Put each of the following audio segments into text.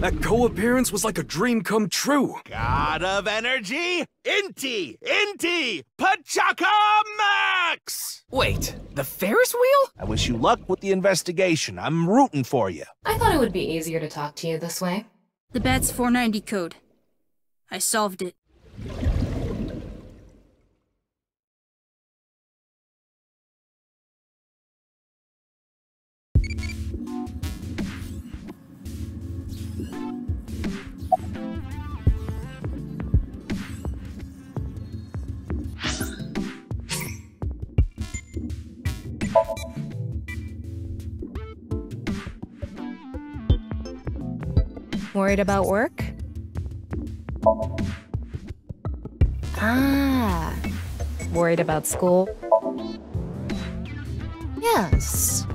That co-appearance was like a dream come true. God of energy, Inti, Inti, Pachaka Max! Wait, the Ferris wheel? I wish you luck with the investigation. I'm rooting for you. I thought it would be easier to talk to you this way. The Bats 490 code. I solved it. Worried about work? Ah. Worried about school? Yes.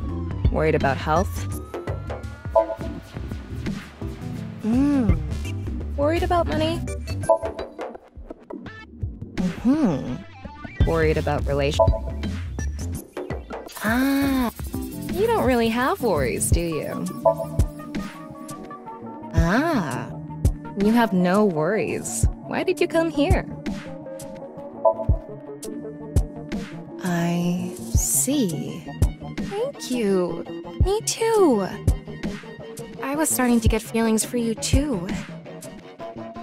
Worried about health? Hmm. Worried about money? Hmm. Worried about relation? Ah. You don't really have worries, do you? Ah, you have no worries. Why did you come here? I see. Thank you. Me too. I was starting to get feelings for you too.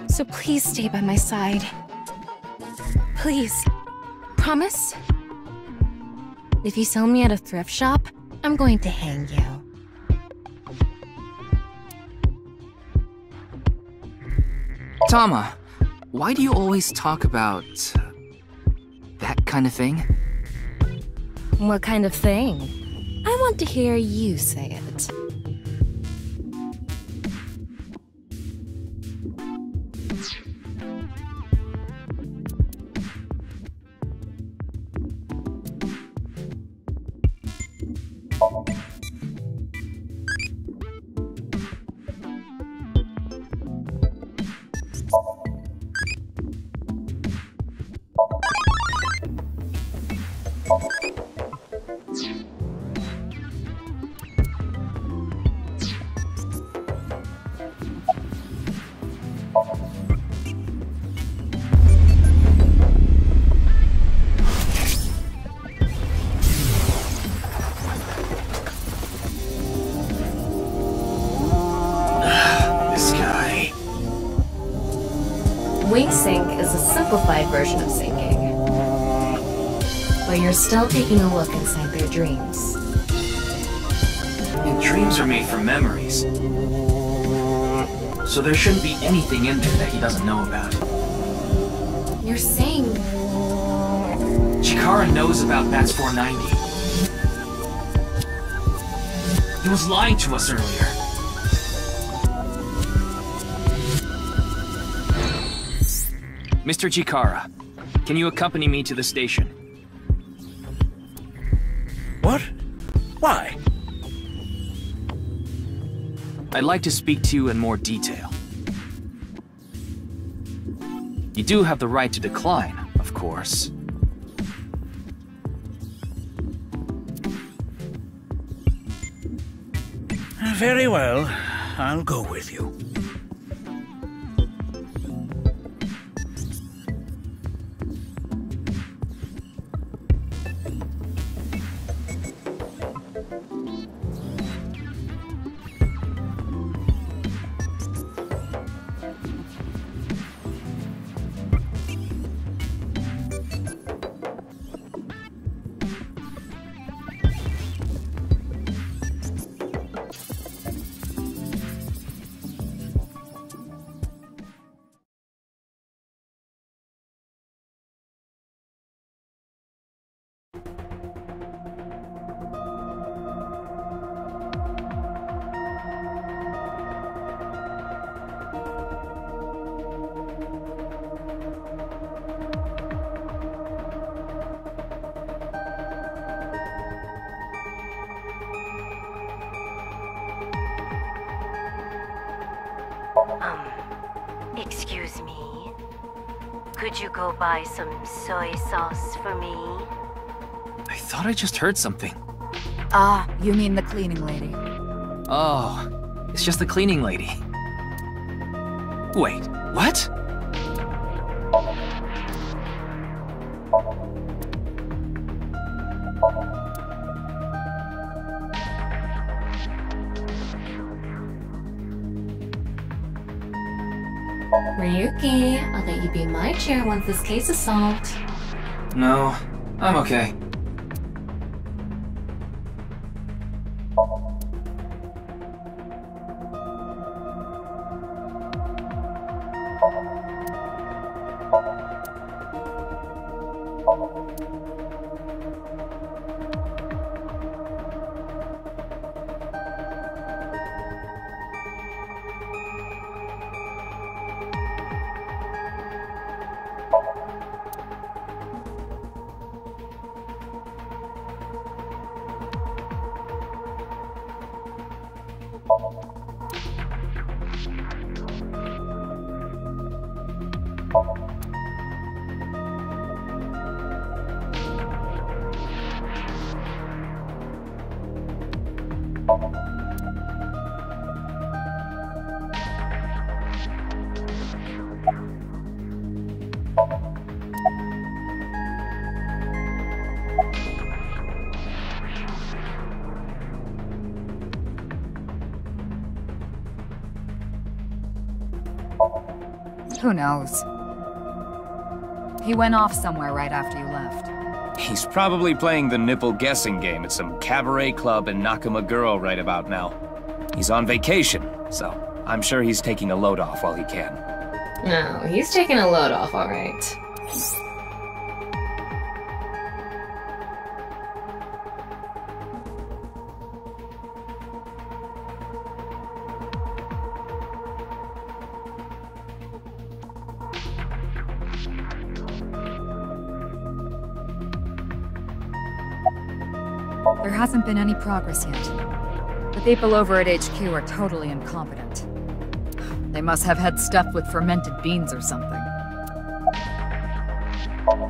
So please stay by my side. Please. Promise? If you sell me at a thrift shop, I'm going to hang you. Tama, why do you always talk about... that kind of thing? What kind of thing? I want to hear you say it. Taking a look inside their dreams. And dreams are made from memories. So there shouldn't be anything in there that he doesn't know about. You're saying Chikara knows about Bats 490. He was lying to us earlier. Mr. Chikara, can you accompany me to the station? What? Why? I'd like to speak to you in more detail. You do have the right to decline, of course. Very well. I'll go with you. Excuse me. Could you go buy some soy sauce for me? I thought I just heard something. Ah, you mean the cleaning lady. Oh, it's just the cleaning lady. Wait, what? Chair once this case is solved. No, I'm okay. Who knows? He went off somewhere right after you left. He's probably playing the nipple guessing game at some cabaret club in Nakameguro right about now. He's on vacation, so I'm sure he's taking a load off while he can. No, he's taking a load off, alright. There been any progress yet. The people over at HQ are totally incompetent. They must have had stuff with fermented beans or something.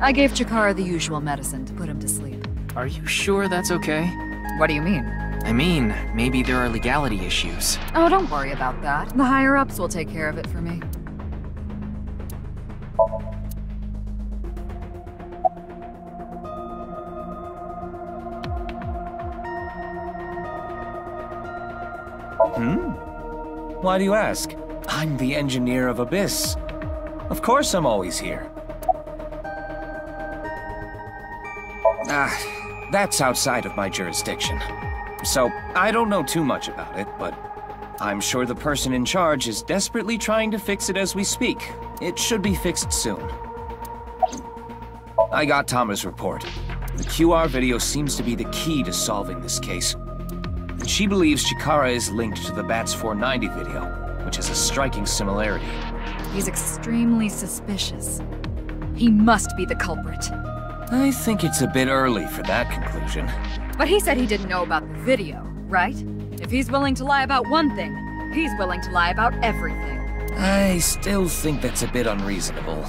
I gave Chikara the usual medicine to put him to sleep. Are you sure that's okay? What do you mean? I mean, maybe there are legality issues. Oh, don't worry about that. The higher-ups will take care of it for me. Why do you ask? I'm the engineer of ABIS. Of course I'm always here. Ah, that's outside of my jurisdiction. So, I don't know too much about it, but I'm sure the person in charge is desperately trying to fix it as we speak. It should be fixed soon. I got Thomas' report. The QR video seems to be the key to solving this case. She believes Chikara is linked to the Bats 490 video, which has a striking similarity. He's extremely suspicious. He must be the culprit. I think it's a bit early for that conclusion. But he said he didn't know about the video, right? If he's willing to lie about one thing, he's willing to lie about everything. I still think that's a bit unreasonable.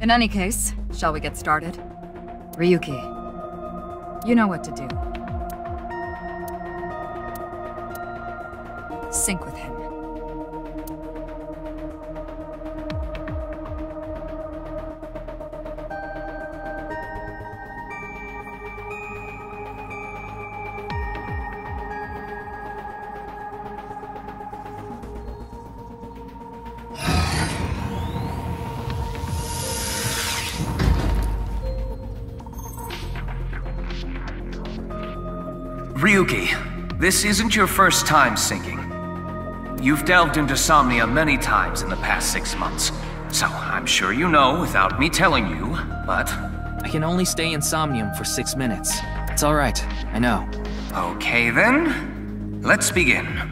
In any case, shall we get started? Ryuki, you know what to do. Sync with him. This isn't your first time sinking. You've delved into Somnia many times in the past six months, so I'm sure you know without me telling you, but... I can only stay in Somnium for six minutes. It's alright, I know. Okay then, let's begin.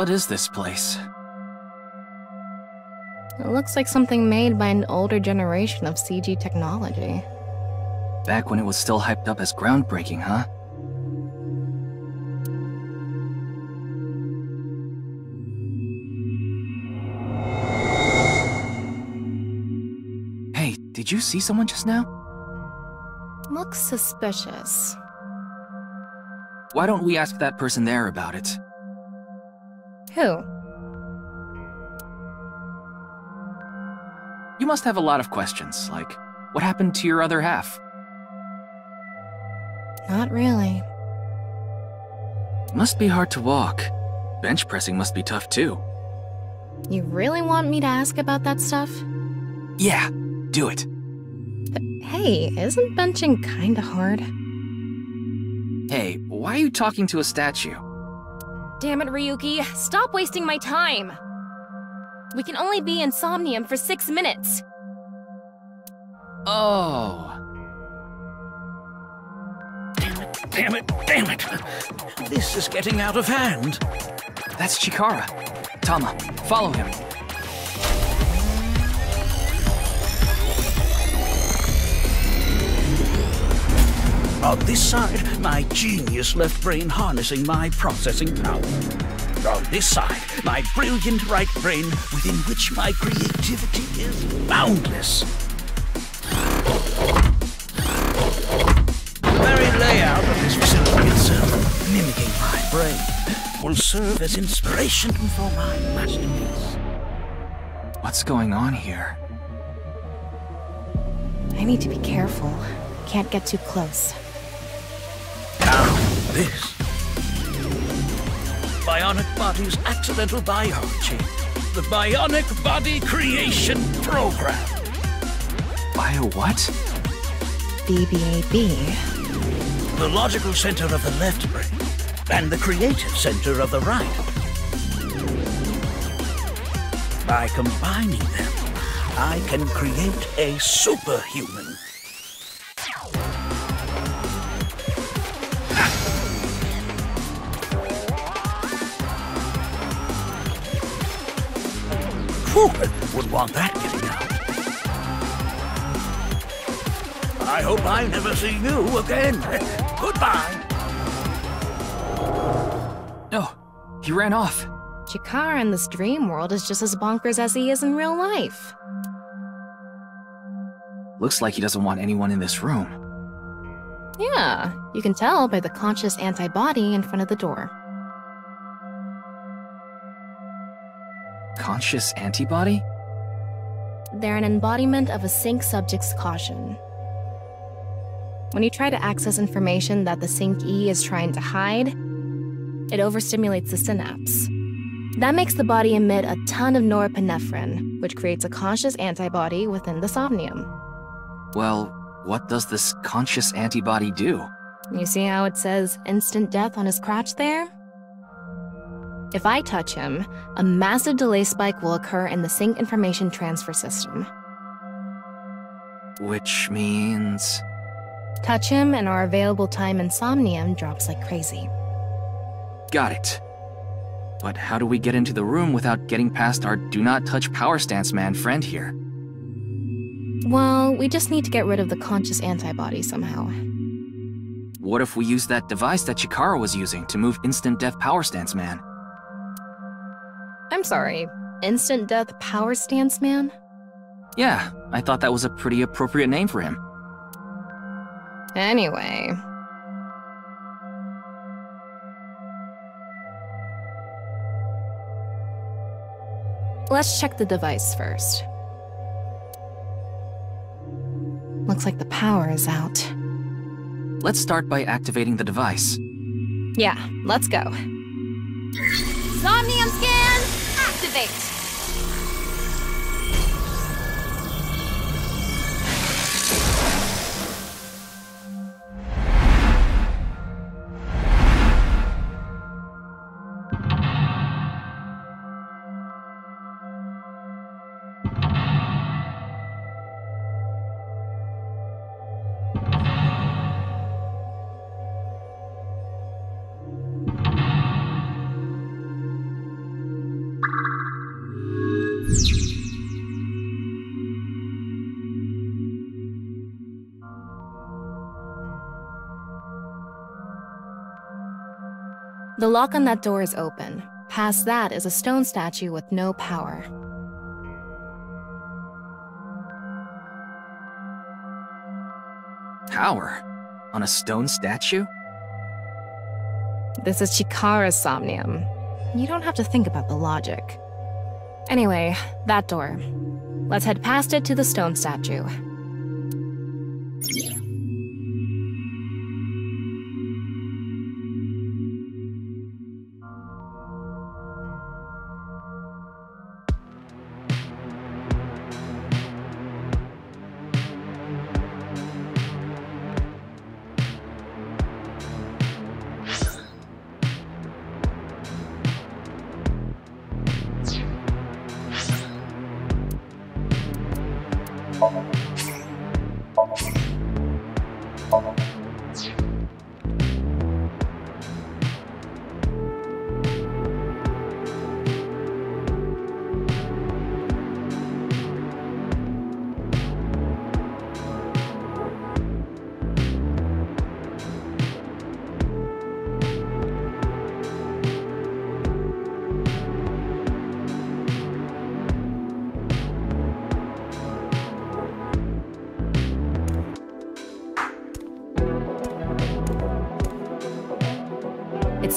What is this place? It looks like something made by an older generation of CG technology. Back when it was still hyped up as groundbreaking, huh? Hey, did you see someone just now? Looks suspicious. Why don't we ask that person there about it? Who? You must have a lot of questions, like, what happened to your other half? Not really. Must be hard to walk. Bench pressing must be tough too. You really want me to ask about that stuff? Yeah, do it. But hey, isn't benching kinda hard? Hey, why are you talking to a statue? Damn it, Ryuki, stop wasting my time! We can only be in Somnium for six minutes. Oh. Damn it, damn it! damn it. This is getting out of hand. That's Chikara. Tama, follow him. On this side, my genius left brain harnessing my processing power. On this side, my brilliant right brain within which my creativity is boundless. The very layout of this facility itself, mimicking my brain, will serve as inspiration for my masterpiece. What's going on here? I need to be careful. Can't get too close. Now, this. Bionic Body's accidental biology. The Bionic Body Creation Program. Bio what? BBAB. The logical center of the left brain, and the creative center of the right. By combining them, I can create a superhuman. Whew, would want that getting out. I hope I never see you again. Goodbye. No, he ran off. Chikara in this dream world is just as bonkers as he is in real life. Looks like he doesn't want anyone in this room. Yeah, you can tell by the conscious antibody in front of the door. Conscious antibody? They're an embodiment of a sync subject's caution. When you try to access information that the sync E is trying to hide, it overstimulates the synapse. That makes the body emit a ton of norepinephrine, which creates a conscious antibody within the somnium. Well, what does this conscious antibody do? You see how it says instant death on his crotch there? If I touch him, a massive delay spike will occur in the sync information transfer system. Which means. Touch him, and our available time in Somnium drops like crazy. Got it. But how do we get into the room without getting past our do not touch power stance man friend here? Well, we just need to get rid of the conscious antibody somehow. What if we use that device that Chikara was using to move instant death power stance man? I'm sorry, instant death power stance man? Yeah, I thought that was a pretty appropriate name for him. Anyway. Let's check the device first. Looks like the power is out. Let's start by activating the device. Yeah, let's go. Somnium scan, activate! The lock on that door is open. Past that is a stone statue with no power. Power? On a stone statue? This is Chikara's Somnium. You don't have to think about the logic. Anyway, that door. Let's head past it to the stone statue. It's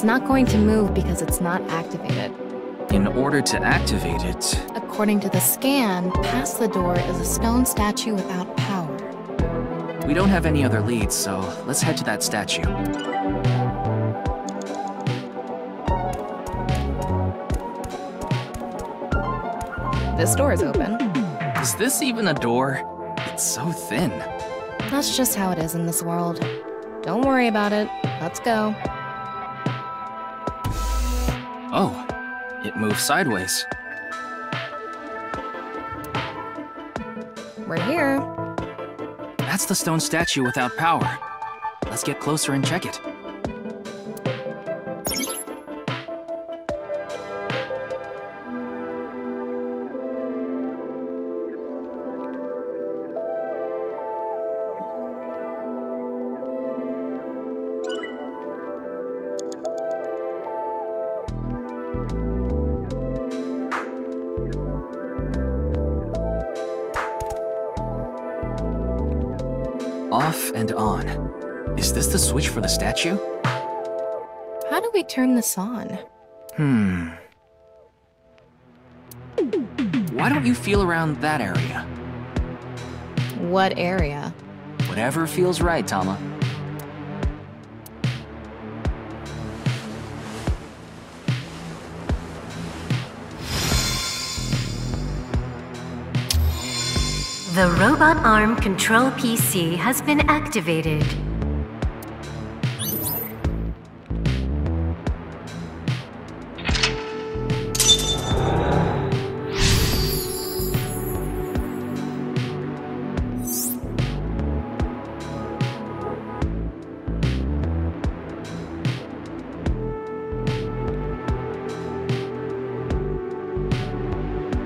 not going to move because it's not activated. In order to activate it, According to the scan, past the door is a stone statue without power. we don't have any other leads, so let's head to that statue. This door is open. Is this even a door? It's so thin. That's just how it is in this world. Don't worry about it. Let's go. It moves sideways. We're here. That's the stone statue without power. Let's get closer and check it. Off and on. Is this the switch for the statue? How do we turn this on? Hmm. Why don't you feel around that area? What area? Whatever feels right, Tama. The robot arm control PC has been activated.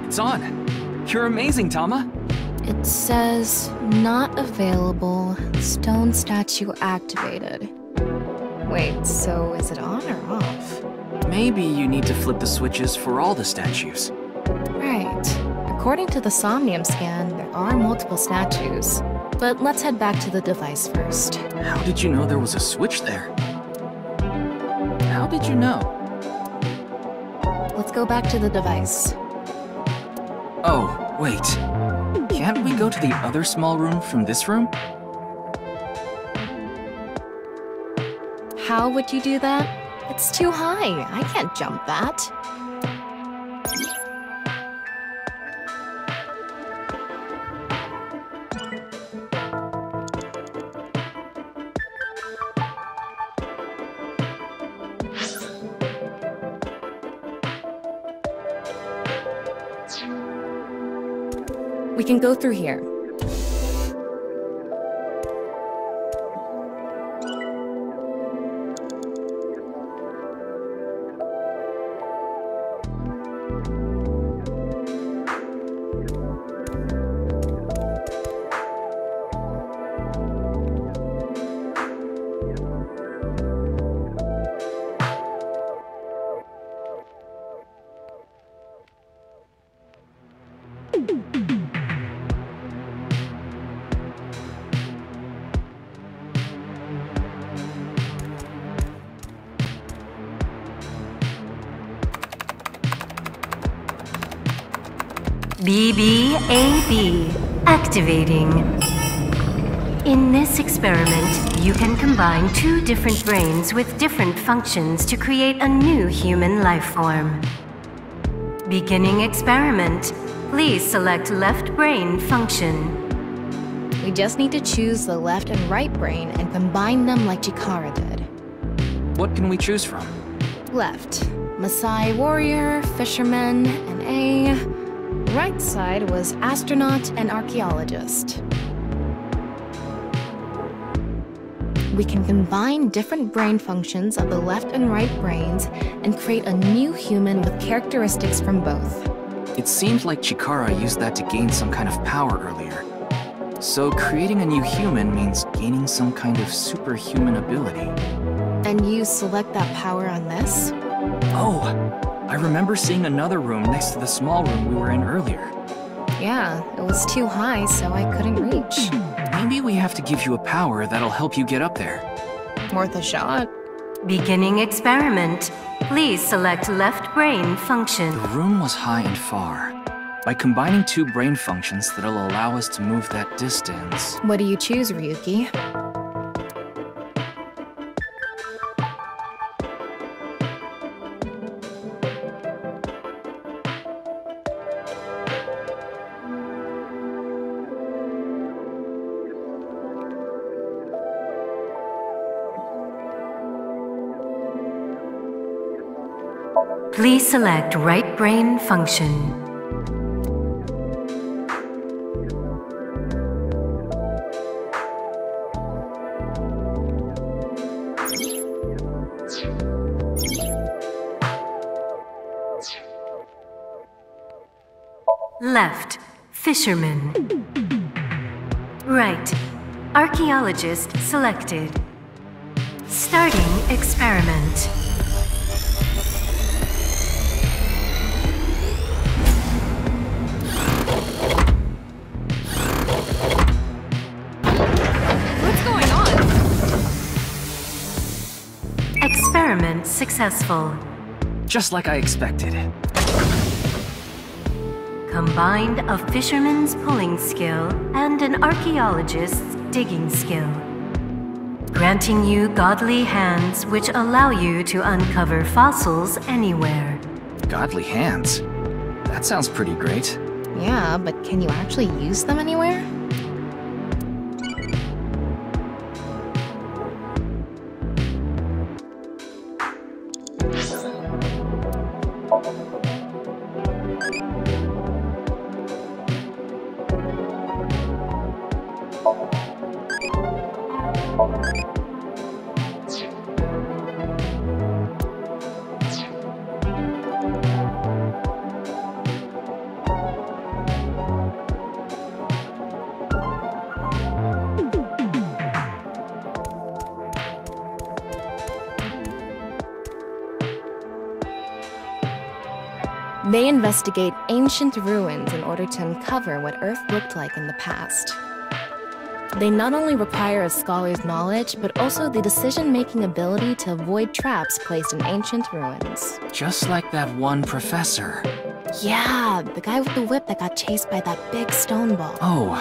It's on. You're amazing, Tama. Says not available. Stone statue activated. Wait, so is it on or off? Maybe you need to flip the switches for all the statues. Right. According to the Somnium scan, there are multiple statues. But let's head back to the device first. How did you know there was a switch there? How did you know? Let's go back to the device. Oh, wait. Can't we go to the other small room from this room? How would you do that? It's too high. I can't jump that. Go through here. Activating. In this experiment, you can combine two different brains with different functions to create a new human life form. Beginning experiment. Please select left brain function. We just need to choose the left and right brain and combine them like Chikara did. What can we choose from? Left, Maasai warrior, fisherman, and A. Right side was astronaut and archaeologist. We can combine different brain functions of the left and right brains and create a new human with characteristics from both. It seemed like Chikara used that to gain some kind of power earlier. So creating a new human means gaining some kind of superhuman ability. And you select that power on this? Oh, I remember seeing another room next to the small room we were in earlier. Yeah, it was too high, so I couldn't reach. Maybe we have to give you a power that'll help you get up there. Worth a shot. Beginning experiment. Please select left brain function. The room was high and far. By combining two brain functions that'll allow us to move that distance... What do you choose, Ryuki? Please select right brain function. Left, fisherman. Right, archaeologist selected. Starting experiment. Successful. Just like I expected. Combined a fisherman's pulling skill and an archaeologist's digging skill. Granting you godly hands which allow you to uncover fossils anywhere. Godly hands. That sounds pretty great. Yeah, but can you actually use them anywhere? Investigate ancient ruins in order to uncover what Earth looked like in the past. They not only require a scholar's knowledge, but also the decision-making ability to avoid traps placed in ancient ruins. Just like that one professor. Yeah, the guy with the whip that got chased by that big stone ball. Oh,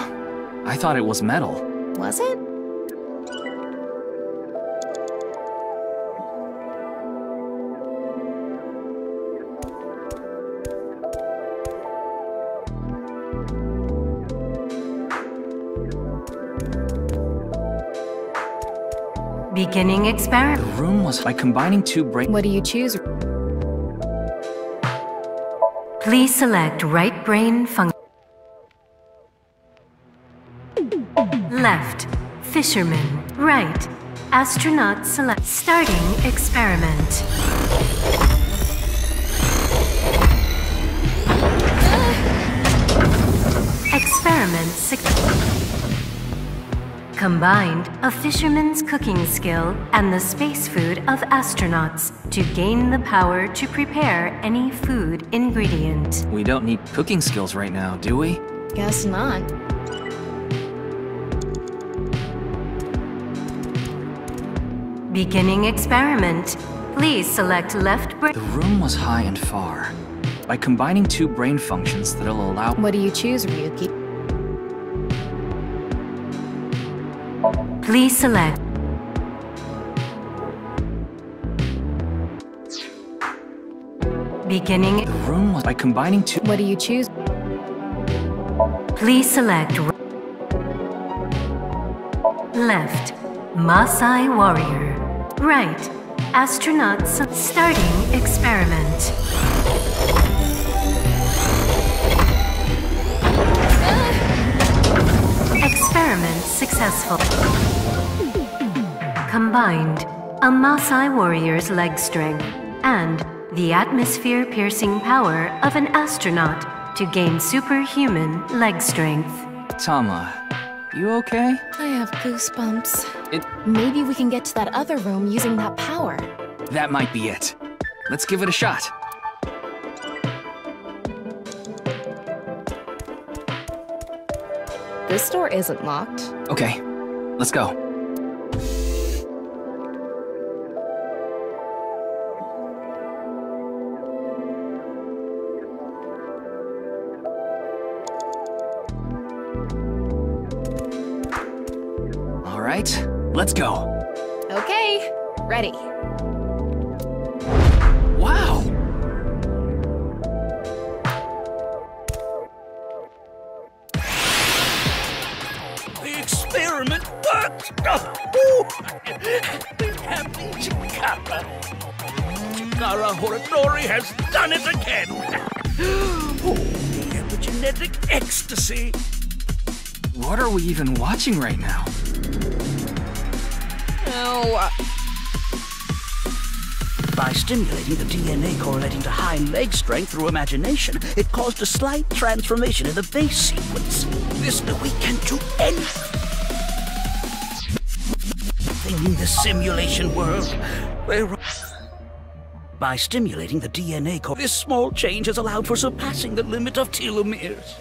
I thought it was metal. Was it? Beginning experiment. The room was by combining two brain. What do you choose? Please select right brain function. Left, fisherman. Right, astronaut select. Starting experiment. Experiment suc- Combined a fisherman's cooking skill and the space food of astronauts to gain the power to prepare any food ingredient. We don't need cooking skills right now, do we? Guess not. Beginning experiment. Please select left brain. The room was high and far. by combining two brain functions that'll allow- What do you choose, Ryuki? Please select. Beginning. The room was by combining two- What do you choose? Please select. Left. Maasai Warrior. Right. Astronauts starting experiment. Successful. Combined, a Maasai warrior's leg strength and the atmosphere-piercing power of an astronaut to gain superhuman leg strength. Tama, you okay? I have goosebumps. It- Maybe we can get to that other room using that power. That might be it. Let's give it a shot. This door isn't locked. Okay, let's go. All right, let's go. Okay, ready. Worked! Oh, ooh. we Chikara. Chikara Horadori has done it again! Oh, the epigenetic ecstasy! What are we even watching right now? Oh, By stimulating the DNA correlating to hind leg strength through imagination, it caused a slight transformation in the base sequence. This we can do anything in the simulation world. Where by stimulating the DNA core, this small change has allowed for surpassing the limit of telomeres.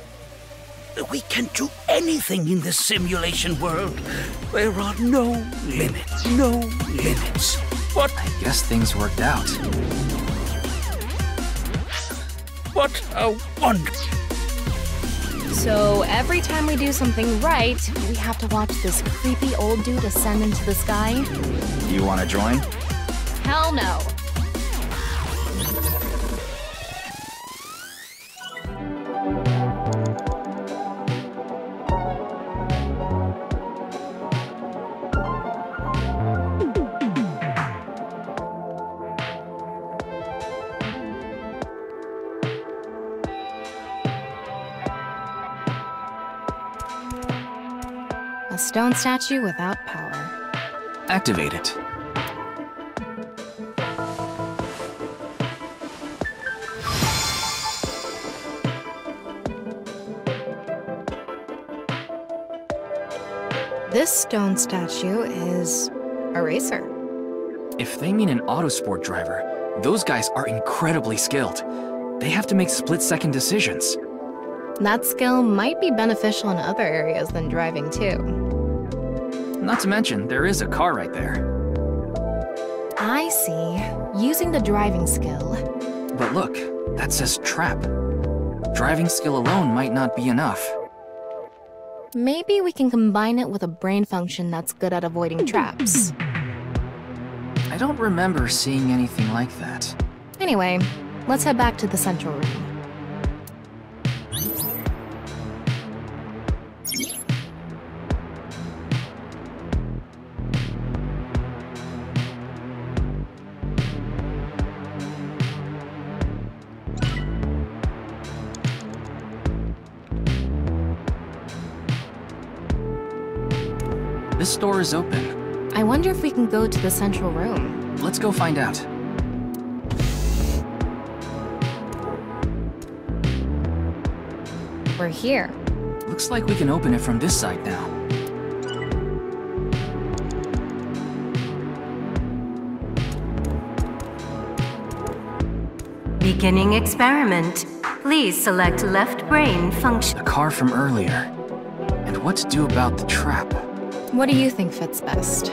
We can do anything in this simulation world. There are no limits. No limits. What I guess things worked out. What a wonder! So every time we do something right, we have to watch this creepy old dude ascend into the sky? You want to join? Hell no. Statue without power. Activate it. This stone statue is a racer. If they mean an autosport driver, those guys are incredibly skilled. They have to make split-second decisions. That skill might be beneficial in other areas than driving, too. Not to mention, there is a car right there. I see. Using the driving skill. But look, that says trap. Driving skill alone might not be enough. Maybe we can combine it with a brain function that's good at avoiding traps. I don't remember seeing anything like that. Anyway, let's head back to the central room. This door is open. I wonder if we can go to the central room. Let's go find out. We're here. Looks like we can open it from this side now. Beginning experiment. Please select left brain function. The car from earlier. And what to do about the trap? What do you think fits best?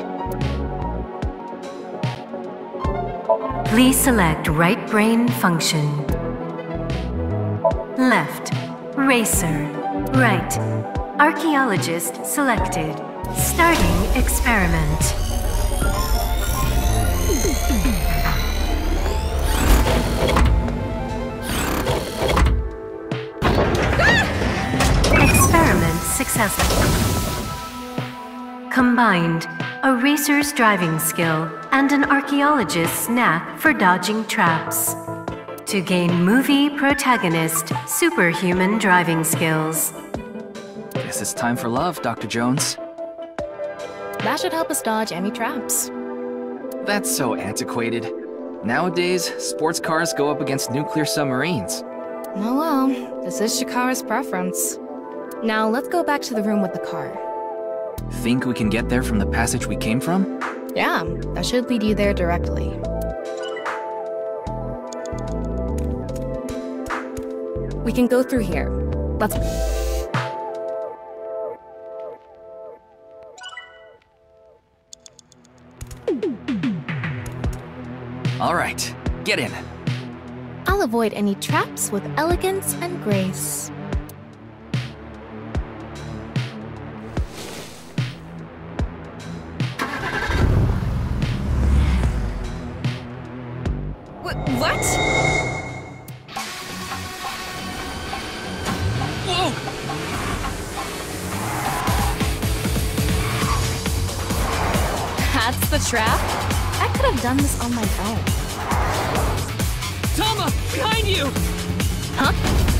Please select right brain function. Left. Racer. Right. Archaeologist selected. Starting experiment. Combined, a racer's driving skill and an archaeologist's knack for dodging traps. To gain movie protagonist superhuman driving skills. Guess it's time for love, Dr. Jones. That should help us dodge any traps. That's so antiquated. Nowadays, sports cars go up against nuclear submarines. Oh well, this is Chikara's preference. Now let's go back to the room with the car. Think we can get there from the passage we came from? Yeah, that should lead you there directly. We can go through here. Let's... All right, get in. I'll avoid any traps with elegance and grace. Wh- what? That's the trap? I could have done this on my own. Tama, behind you! Huh?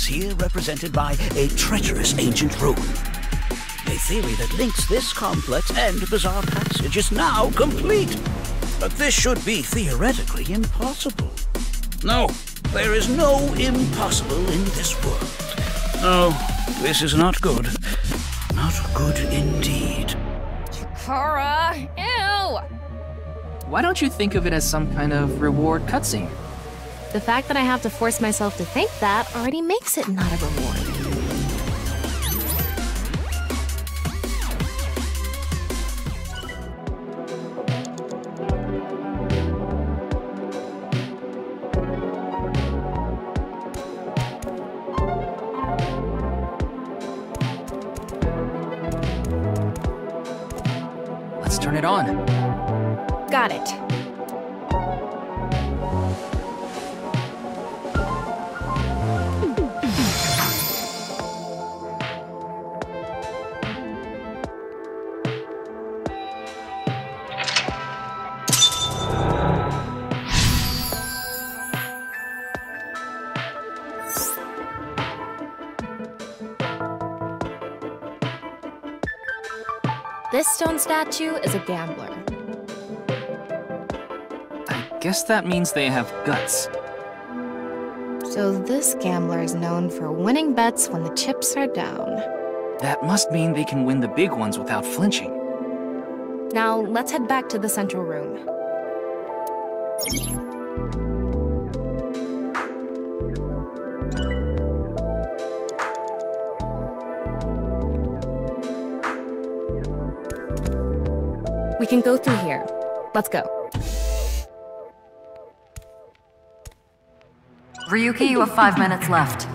Is here represented by a treacherous ancient rune. A theory that links this complex and bizarre passage is now complete. But this should be theoretically impossible. No, there is no impossible in this world. No, this is not good. Not good indeed. Kara! Ew! Why don't you think of it as some kind of reward cutscene? The fact that I have to force myself to think that already makes it not a reward. Let's turn it on. Got it. Is a gambler. I guess that means they have guts. So this gambler is known for winning bets when the chips are down. That must mean they can win the big ones without flinching. Now, let's head back to the central room. Can go through here. Let's go. Ryuki, you have five minutes left.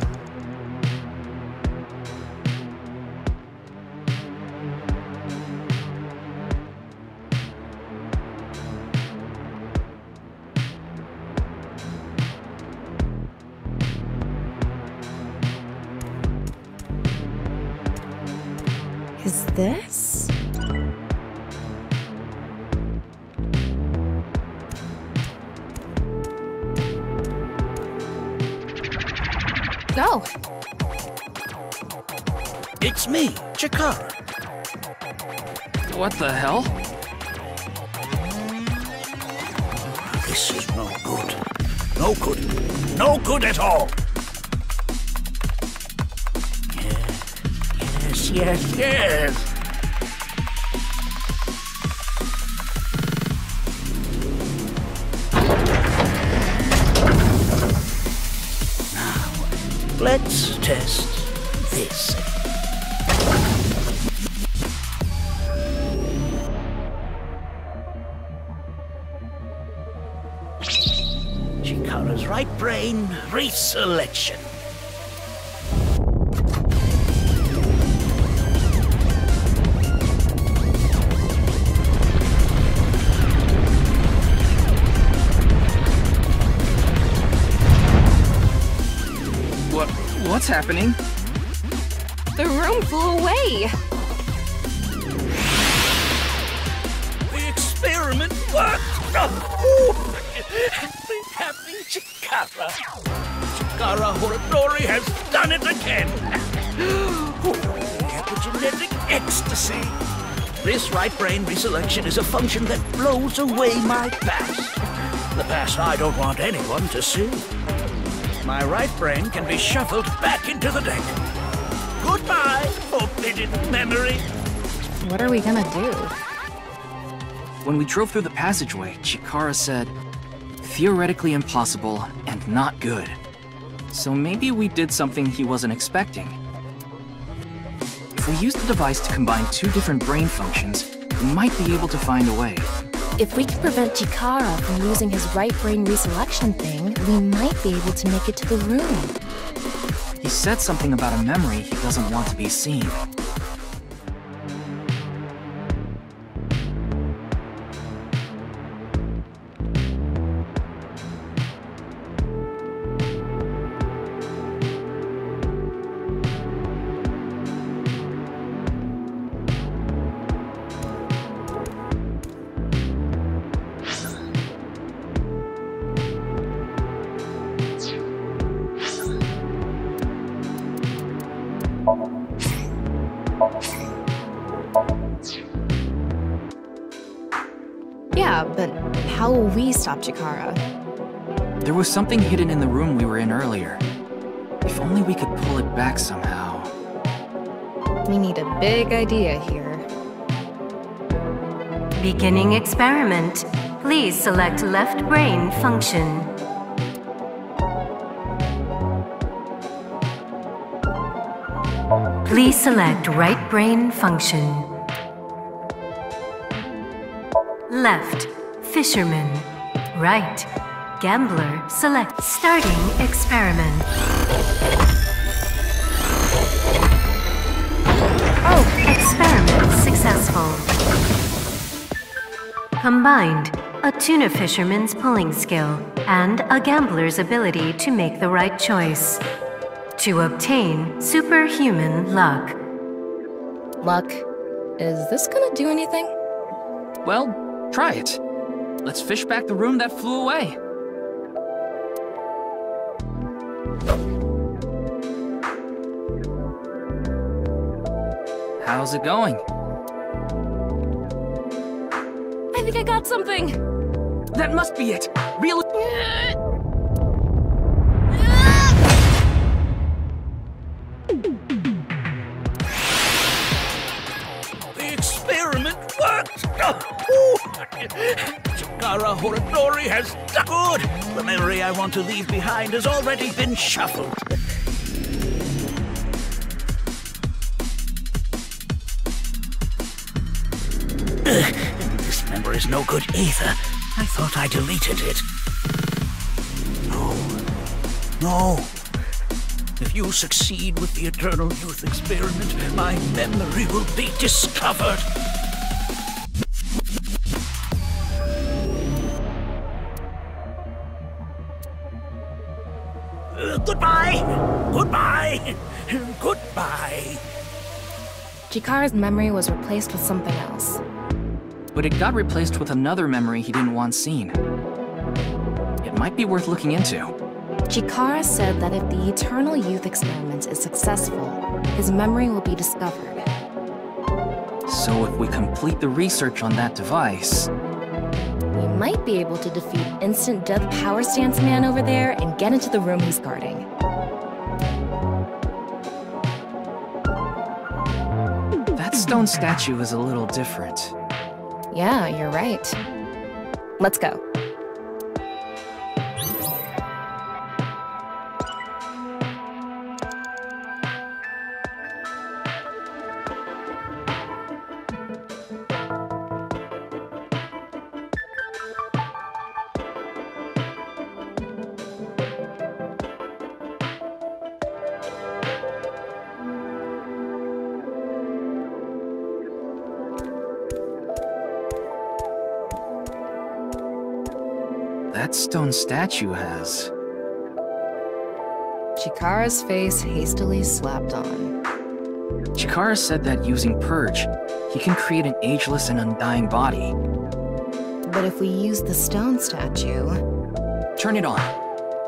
Is this? It's me, Chikara. What the hell? This is no good. No good. No good at all. Yes, yes, yes. Now, let's test reselection. What? What's happening? The room flew away. Has done it again! Epigenetic ecstasy! This right brain reselection is a function that blows away my past. The past I don't want anyone to see. My right brain can be shuffled back into the deck. Goodbye, forbidden memory! What are we gonna do? When we drove through the passageway, Chikara said, theoretically impossible and not good. So maybe we did something he wasn't expecting. If we use the device to combine two different brain functions, we might be able to find a way. If we can prevent Chikara from losing his right brain reselection thing, we might be able to make it to the room. He said something about a memory he doesn't want to be seen. Chikara? There was something hidden in the room we were in earlier. If only we could pull it back somehow. We need a big idea here. Beginning experiment. Please select left brain function. Please select right brain function. Left, fisherman. Right, gambler. Select starting experiment. Oh, experiment successful. Combined, a tuna fisherman's pulling skill and a gambler's ability to make the right choice. To obtain superhuman luck. Luck, is this gonna do anything? Well, try it. Let's fish back the room that flew away. How's it going? I think I got something! That must be it! Real. The experiment worked! Chikara Horadori has good! The memory I want to leave behind has already been shuffled. This is no good either. I thought I deleted it. No. No. If you succeed with the Eternal Youth experiment, my memory will be discovered. Uh, goodbye! Goodbye! Goodbye! Chikara's memory was replaced with something else. But it got replaced with another memory he didn't want seen. It might be worth looking into. Chikara said that if the Eternal Youth experiment is successful, his memory will be discovered. So if we complete the research on that device, We might be able to defeat Instant Death Power Stance Man over there and get into the room he's guarding. that stone statue is a little different. Yeah, you're right. Let's go. Statue has. Chikara's face hastily slapped on. Chikara said that using Purge, he can create an ageless and undying body. But if we use the stone statue... Turn it on.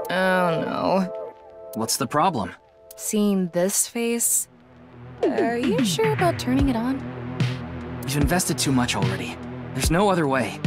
Oh no. What's the problem? Seeing this face? Are you sure about turning it on? You've invested too much already. There's no other way.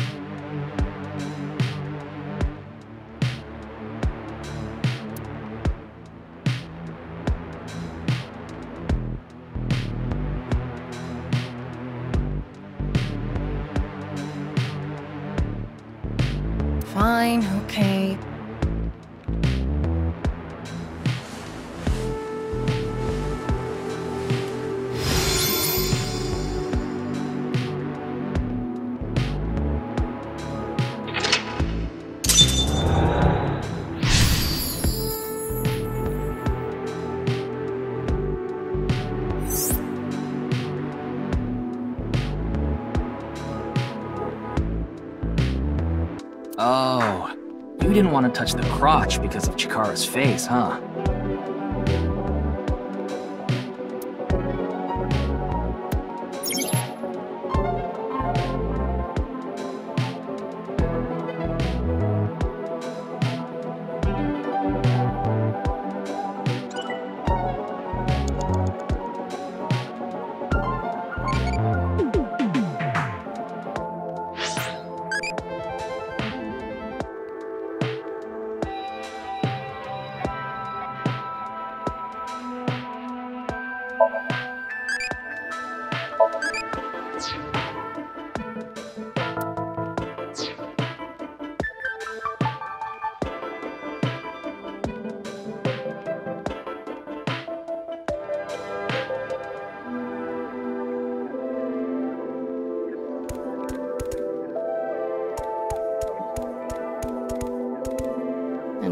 Want to touch the crotch because of Chikara's face, huh?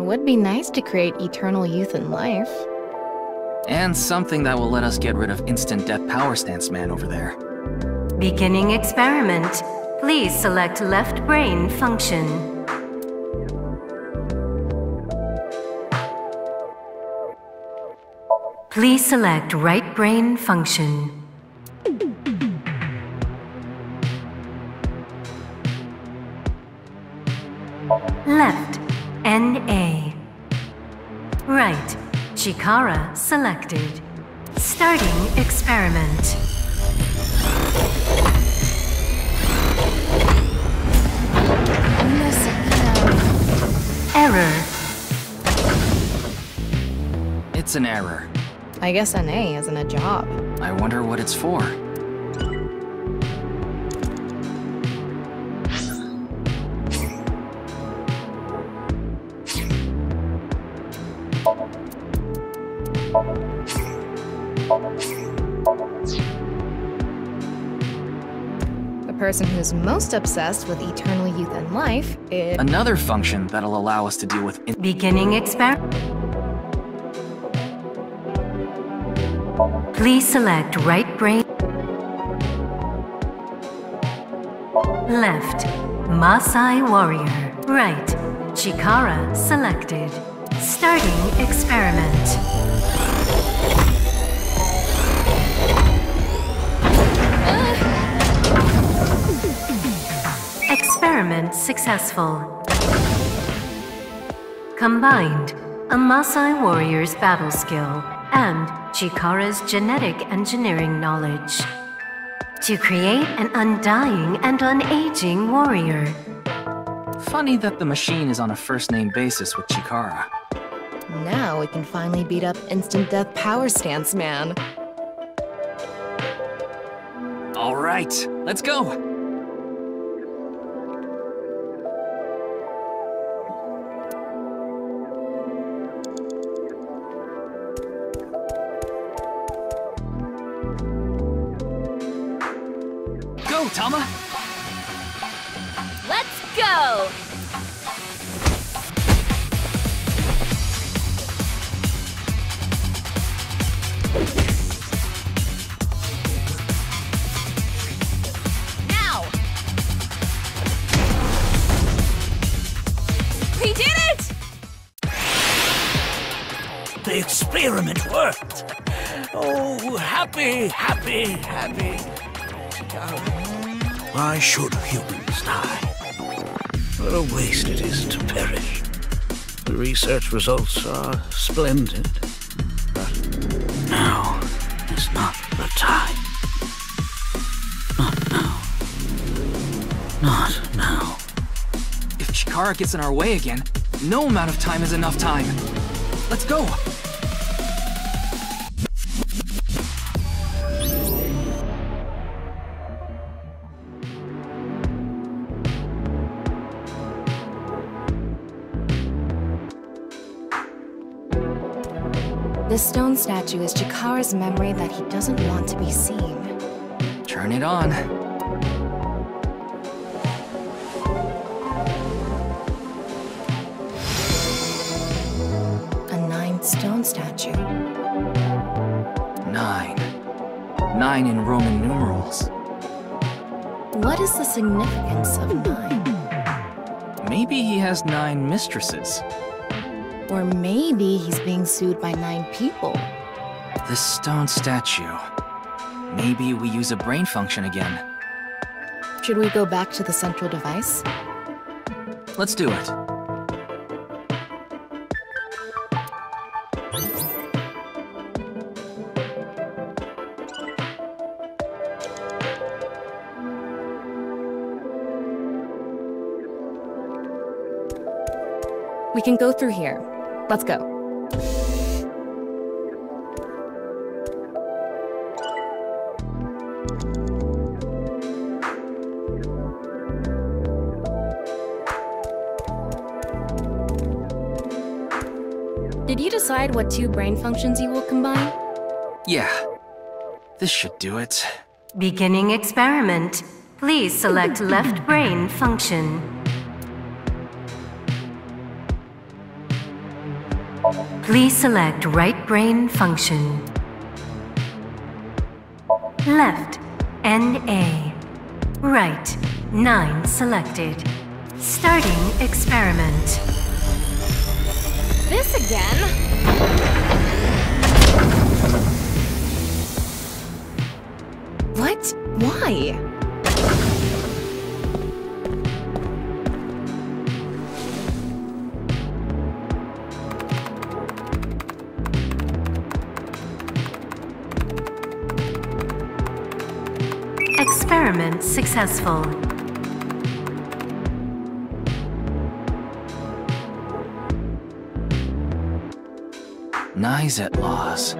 Would be nice to create eternal youth and life. And something that will let us get rid of instant death power stance man over there. Beginning experiment. Please select left brain function. Please select right brain function. Chikara selected. Starting experiment. Error. It's an error. I guess an A isn't a job. I wonder what it's for. person who's most obsessed with eternal youth and life is... Another function that'll allow us to deal with... Beginning experiment. Please select right brain... Left, Maasai Warrior. Right, Chikara selected. Starting experiment. Experiment successful. Combined, a Maasai warrior's battle skill and Chikara's genetic engineering knowledge. To create an undying and unaging warrior. Funny that the machine is on a first-name basis with Chikara. Now we can finally beat up instant death power stance man. All right, let's go! Go, Tama! Let's go! Now! We did it! The experiment worked. Oh, happy, happy, happy. Why should humans die? What a waste it is to perish. The research results are splendid. But now is not the time. Not now. Not now. If Chikara gets in our way again, no amount of time is enough time. Let's go! Stone statue is Chikara's memory that he doesn't want to be seen. Turn it on. A nine stone statue. Nine. Nine in Roman numerals. What is the significance of nine? Maybe he has nine mistresses. Or maybe he's being sued by nine people. This stone statue. Maybe we use a brain function again. Should we go back to the central device? Let's do it. We can go through here. Let's go. Did you decide what two brain functions you will combine? Yeah. This should do it. Beginning experiment. Please select left brain function. Please select right brain function. Left, NA. Right, 9 selected. Starting experiment. This again? What? Why? Experiment successful. Nice at laws.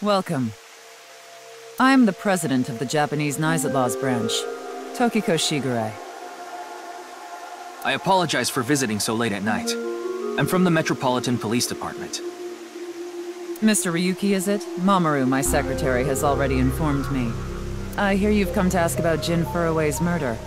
Welcome. I'm the president of the Japanese Knives Laws branch, Tokiko Shigure. I apologize for visiting so late at night. I'm from the Metropolitan Police Department. Mr. Ryuki, is it? Mamoru, my secretary, has already informed me. I hear you've come to ask about Jin Furue's murder.